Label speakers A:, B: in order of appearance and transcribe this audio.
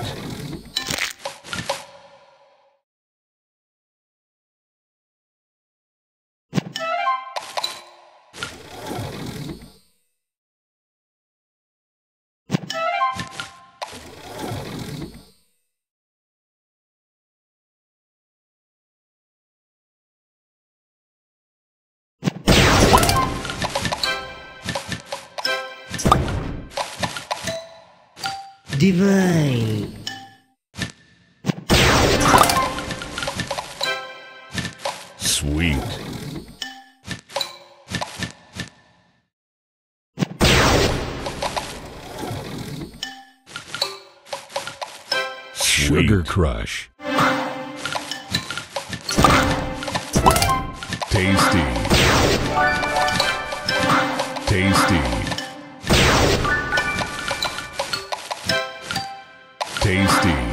A: you
B: Divine.
A: Sweet. Sugar Crush. Tasty. Tasty. Tasty.